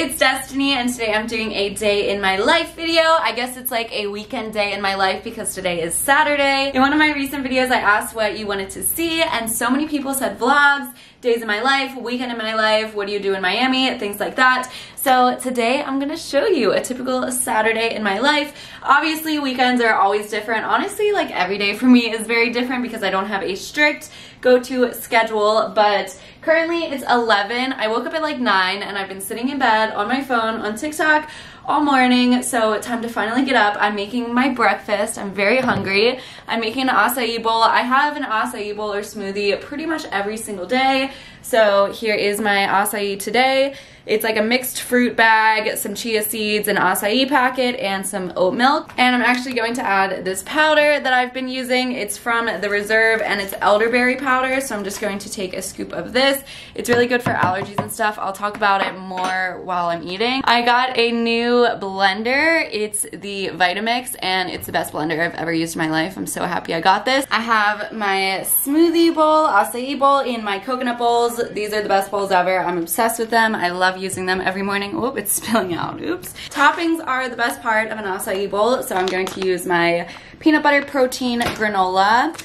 it's Destiny and today I'm doing a day in my life video. I guess it's like a weekend day in my life because today is Saturday. In one of my recent videos I asked what you wanted to see and so many people said vlogs, days in my life, weekend in my life, what do you do in Miami, things like that. So today I'm gonna show you a typical Saturday in my life. Obviously weekends are always different. Honestly like every day for me is very different because I don't have a strict go-to schedule but currently it's 11. I woke up at like 9 and I've been sitting in bed on my phone on TikTok all morning, so it's time to finally get up. I'm making my breakfast. I'm very hungry. I'm making an acai bowl. I have an acai bowl or smoothie pretty much every single day. So here is my acai today. It's like a mixed fruit bag, some chia seeds, an acai packet, and some oat milk. And I'm actually going to add this powder that I've been using. It's from the Reserve and it's elderberry powder. So I'm just going to take a scoop of this. It's really good for allergies and stuff. I'll talk about it more while I'm eating. I got a new blender. It's the Vitamix and it's the best blender I've ever used in my life. I'm so happy I got this. I have my smoothie bowl, acai bowl in my coconut bowls. These are the best bowls ever. I'm obsessed with them. I love using them every morning. Oh, it's spilling out. Oops. Toppings are the best part of an acai bowl, so I'm going to use my peanut butter protein granola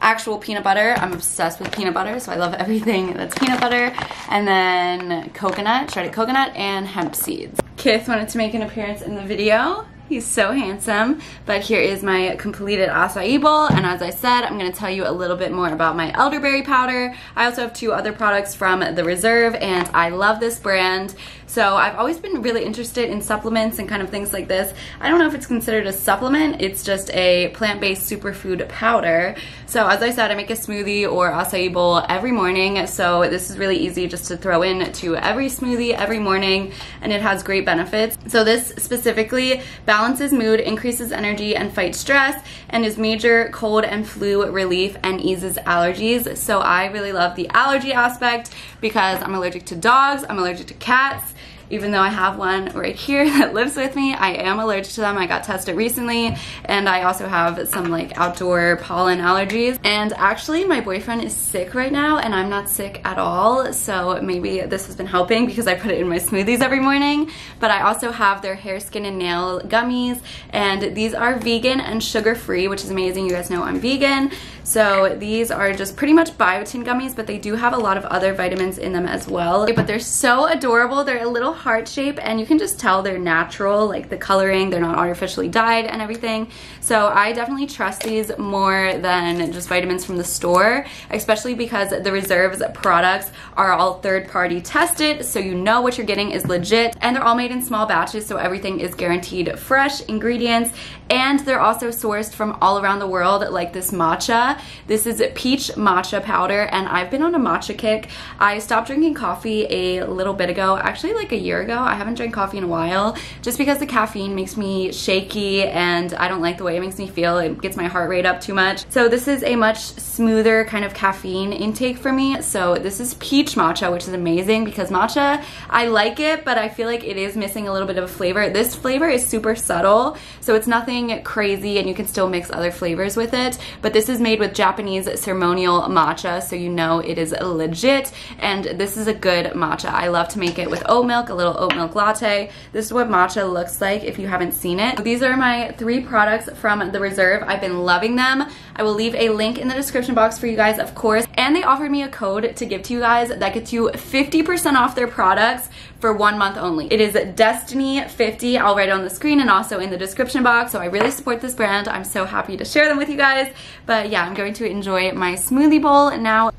actual peanut butter. I'm obsessed with peanut butter, so I love everything that's peanut butter. And then coconut, shredded coconut, and hemp seeds. Kith wanted to make an appearance in the video. He's so handsome. But here is my completed acai bowl. And as I said, I'm going to tell you a little bit more about my elderberry powder. I also have two other products from The Reserve and I love this brand. So I've always been really interested in supplements and kind of things like this. I don't know if it's considered a supplement. It's just a plant-based superfood powder. So as I said, I make a smoothie or acai bowl every morning. So this is really easy just to throw in to every smoothie every morning and it has great benefits. So this specifically balances mood, increases energy, and fights stress, and is major cold and flu relief and eases allergies. So I really love the allergy aspect because I'm allergic to dogs, I'm allergic to cats, even though I have one right here that lives with me, I am allergic to them. I got tested recently and I also have some like outdoor pollen allergies. And actually my boyfriend is sick right now and I'm not sick at all. So maybe this has been helping because I put it in my smoothies every morning. But I also have their hair, skin, and nail gummies and these are vegan and sugar free, which is amazing. You guys know I'm vegan. So these are just pretty much biotin gummies, but they do have a lot of other vitamins in them as well. But they're so adorable. They're a little heart shape and you can just tell they're natural, like the coloring, they're not artificially dyed and everything. So I definitely trust these more than just vitamins from the store, especially because the Reserves products are all third party tested. So you know what you're getting is legit and they're all made in small batches. So everything is guaranteed fresh ingredients and they're also sourced from all around the world like this matcha. This is peach matcha powder and I've been on a matcha kick. I stopped drinking coffee a little bit ago, actually like a year ago. I haven't drank coffee in a while just because the caffeine makes me shaky and I don't like the way it makes me feel. It gets my heart rate up too much. So this is a much smoother kind of caffeine intake for me. So this is peach matcha, which is amazing because matcha, I like it, but I feel like it is missing a little bit of a flavor. This flavor is super subtle, so it's nothing crazy and you can still mix other flavors with it. But this is made with Japanese ceremonial matcha, so you know it is legit. And this is a good matcha. I love to make it with oat milk, a little oat milk latte. This is what matcha looks like if you haven't seen it. These are my three products from The Reserve. I've been loving them. I will leave a link in the description box for you guys, of course. And they offered me a code to give to you guys that gets you 50% off their products for one month only. It is Destiny50. I'll write it on the screen and also in the description box. So I really support this brand. I'm so happy to share them with you guys. But yeah, I'm going to enjoy my smoothie bowl now.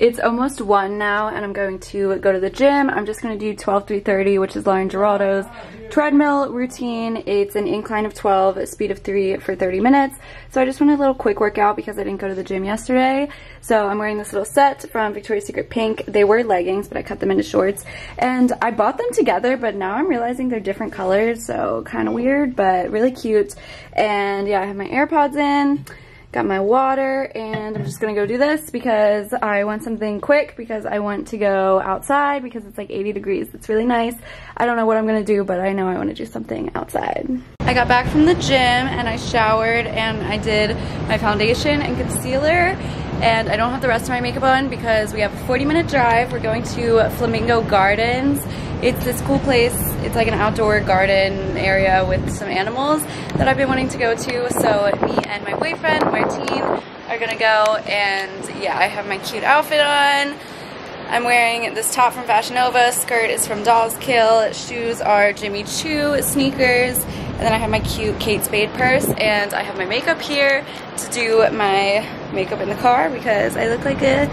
It's almost 1 now and I'm going to go to the gym. I'm just going to do 12 330 which is Lauren Giraldo's treadmill routine. It's an incline of 12, speed of 3 for 30 minutes. So I just wanted a little quick workout because I didn't go to the gym yesterday. So I'm wearing this little set from Victoria's Secret Pink. They were leggings but I cut them into shorts. And I bought them together but now I'm realizing they're different colors so kind of weird but really cute. And yeah I have my AirPods in. Got my water and I'm just gonna go do this because I want something quick because I want to go outside because it's like 80 degrees. It's really nice. I don't know what I'm gonna do, but I know I wanna do something outside. I got back from the gym and I showered and I did my foundation and concealer and I don't have the rest of my makeup on because we have a 40 minute drive. We're going to Flamingo Gardens It's this cool place. It's like an outdoor garden area with some animals that I've been wanting to go to. So me and my boyfriend, Martine, are gonna go and yeah, I have my cute outfit on. I'm wearing this top from Fashion Nova, skirt is from Dolls Kill, shoes are Jimmy Choo, sneakers, and then I have my cute Kate Spade purse, and I have my makeup here to do my makeup in the car because I look like a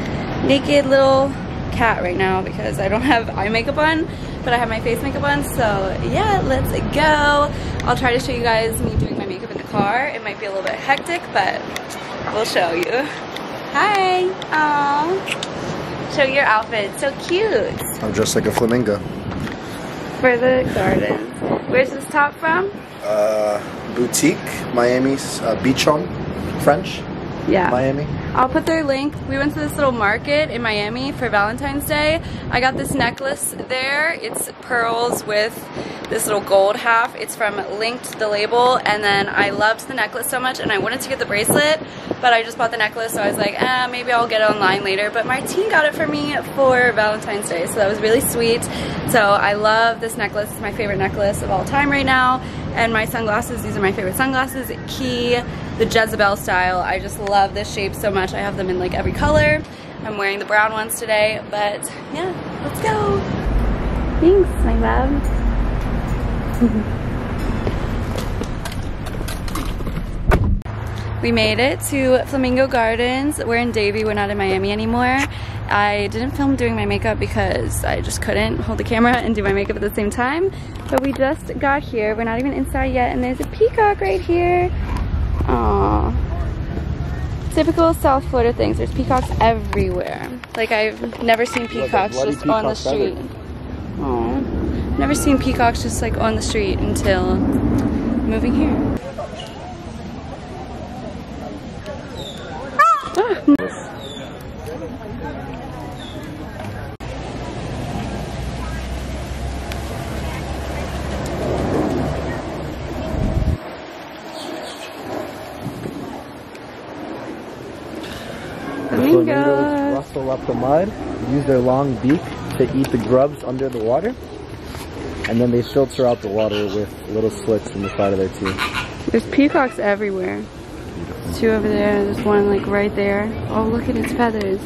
naked little cat right now because I don't have eye makeup on, but I have my face makeup on, so yeah, let's go. I'll try to show you guys me doing my makeup in the car. It might be a little bit hectic, but we'll show you. Hi. Aww. Show your outfit. So cute. I'm dressed like a flamingo. For the garden. Where's this top from? Uh, boutique, Miami's uh, Bichon, French. Yeah. Miami. I'll put their link. We went to this little market in Miami for Valentine's Day. I got this necklace there. It's pearls with this little gold half. It's from Linked the Label and then I loved the necklace so much and I wanted to get the bracelet but I just bought the necklace so I was like eh, maybe I'll get it online later but Martine got it for me for Valentine's Day so that was really sweet. So I love this necklace. It's my favorite necklace of all time right now and my sunglasses. These are my favorite sunglasses. Quay, the Jezabell style. I just love this shape so much. I have them in like every color. I'm wearing the brown ones today, but yeah, let's go. Thanks, my love. we made it to Flamingo Gardens. We're in Davie, we're not in Miami anymore. I didn't film doing my makeup because I just couldn't hold the camera and do my makeup at the same time. But we just got here. We're not even inside yet and there's a peacock right here. Aww. Typical South Florida things. There's peacocks everywhere. Like I've never seen peacocks just on the street. Aww. Never seen peacocks just like on the street until moving here. Ah. Up the mud, use their long beak to eat the grubs under the water, and then they filter out the water with little slits in the side of their teeth. There's peacocks everywhere. Two over there, there's one like right there. Oh, look at its feathers.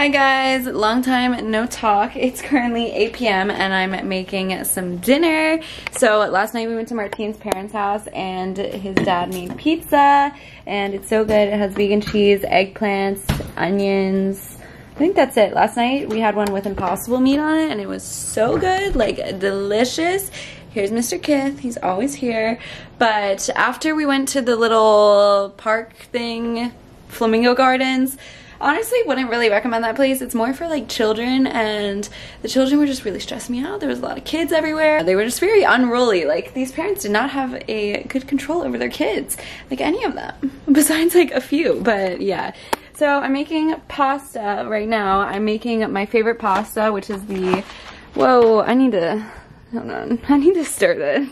Hi guys, long time no talk. It's currently 8 p.m. and I'm making some dinner. So last night we went to Martine's parents' house and his dad made pizza and it's so good. It has vegan cheese, eggplants, onions. I think that's it. Last night we had one with impossible meat on it and it was so good, like delicious. Here's Mr. Kith, he's always here. But after we went to the little park thing, Flamingo Gardens, honestly wouldn't really recommend that place. It's more for like children and the children were just really stressing me out. There was a lot of kids everywhere. They were just very unruly. Like these parents did not have a good control over their kids. Like any of them. Besides like a few. But yeah. So I'm making pasta right now. I'm making my favorite pasta which is the... Whoa, I need to... Hold on. I need to stir this.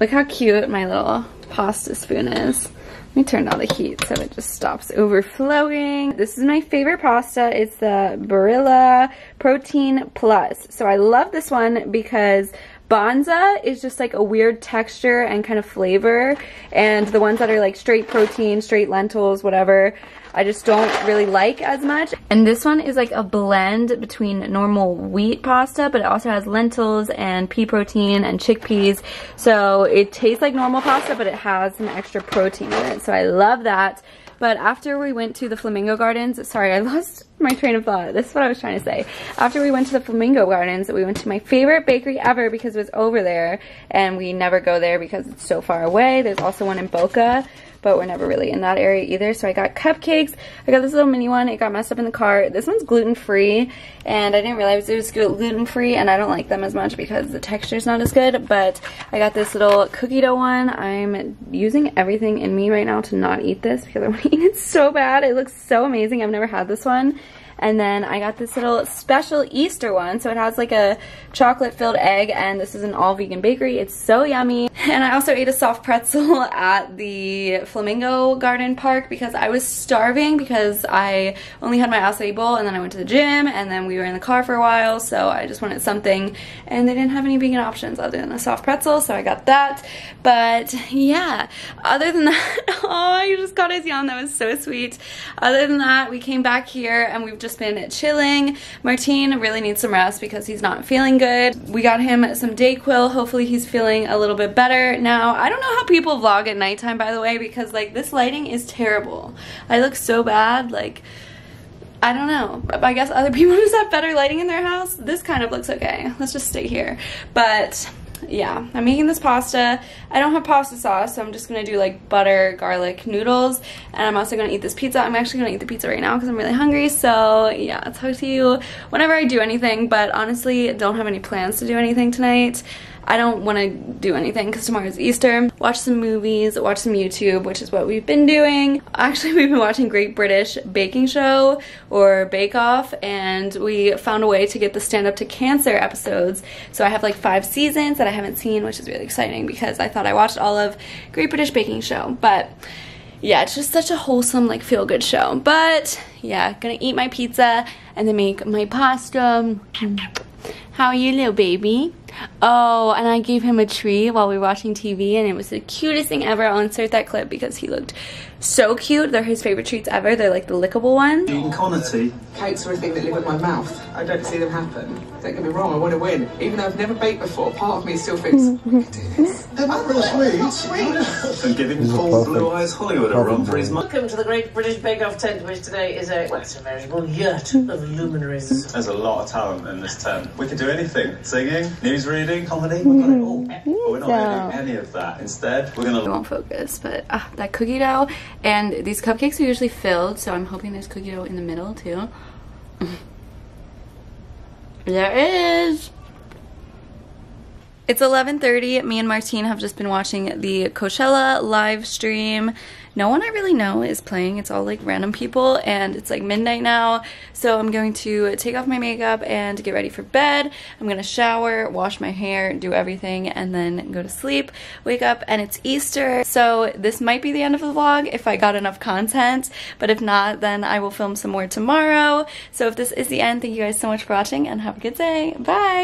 Look how cute my little pasta spoon is. Let me turn down the heat so it just stops overflowing. This is my favorite pasta. It's the Barilla Protein Plus. So I love this one because Banza is just like a weird texture and kind of flavor. And the ones that are like straight protein, straight lentils, whatever, I just don't really like as much. And this one is like a blend between normal wheat pasta, but it also has lentils and pea protein and chickpeas. So it tastes like normal pasta, but it has some extra protein in it. So I love that. But after we went to the Flamingo Gardens, sorry, I lost my train of thought. This is what I was trying to say. After we went to the Flamingo Gardens, we went to my favorite bakery ever because it was over there. And we never go there because it's so far away. There's also one in Boca but we're never really in that area either. So I got cupcakes. I got this little mini one. It got messed up in the car. This one's gluten-free, and I didn't realize it was gluten-free, and I don't like them as much because the texture is not as good, but I got this little cookie dough one. I'm using everything in me right now to not eat this because I want to eat it so bad. It looks so amazing. I've never had this one. And then I got this little special Easter one. So it has like a chocolate filled egg and this is an all vegan bakery. It's so yummy. And I also ate a soft pretzel at the Flamingo Garden Park because I was starving because I only had my acai bowl and then I went to the gym and then we were in the car for a while. So I just wanted something and they didn't have any vegan options other than a soft pretzel. So I got that. But yeah, other than that, oh, I just got his yawn. That was so sweet. Other than that, we came back here and we've just been chilling. Martine really needs some rest because he's not feeling good. We got him some Dayquil. Hopefully he's feeling a little bit better now. I don't know how people vlog at nighttime, by the way, because like this lighting is terrible. I look so bad. Like, I don't know. I guess other people just have better lighting in their house. This kind of looks okay. Let's just stay here. But yeah, I'm making this pasta. I don't have pasta sauce, so I'm just gonna do like butter, garlic, noodles, and I'm also gonna eat this pizza. I'm actually gonna eat the pizza right now because I'm really hungry, so yeah, I'll talk to you whenever I do anything, but honestly, don't have any plans to do anything tonight. I don't want to do anything because tomorrow's Easter. Watch some movies, watch some YouTube, which is what we've been doing. Actually, we've been watching Great British Baking Show or Bake Off, and we found a way to get the Stand Up to Cancer episodes. So I have like five seasons that I haven't seen, which is really exciting because I thought I watched all of Great British Baking Show. But yeah, it's just such a wholesome, like, feel-good show. But, yeah, gonna eat my pizza and then make my pasta. Hmm. How are you, little baby? Oh, and I gave him a tree while we were watching TV, and it was the cutest thing ever. I'll insert that clip because he looked so cute. They're his favorite treats ever. They're like the lickable ones. Eating Conity. Cakes are a thing that live in my mouth. I don't see them happen. Don't get me wrong, I want to win. Even though I've never baked before, part of me still thinks, I can do this. Mm-hmm. They're not real sweet. and giving These Paul. Blue Eyes Hollywood a run for his money. Welcome to the Great British Bake Off tent, which today is a, well, it's a veritable yurt of mm-hmm. luminaries. There's a lot of talent in this tent. We could do anything. Singing, news reading, comedy, we've got it all. But we're not going to do any of that. Instead, we're going to won't focus, but uh, that cookie dough and these cupcakes are usually filled, so I'm hoping there's cookie dough in the middle too. there is. It's 11:30. Me and Martine have just been watching the Coachella live stream. No one I really know is playing. It's all like random people and it's like midnight now. So I'm going to take off my makeup and get ready for bed. I'm going to shower, wash my hair, do everything and then go to sleep. Wake up and it's Easter. So this might be the end of the vlog if I got enough content, but if not then I will film some more tomorrow. So if this is the end, thank you guys so much for watching and have a good day. Bye.